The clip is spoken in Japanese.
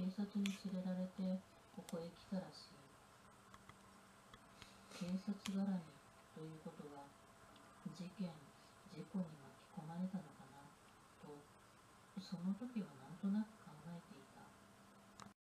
警察に連れられてここへ来たらしい。警察絡みということは事件事故に巻き込まれたのかなとその時は何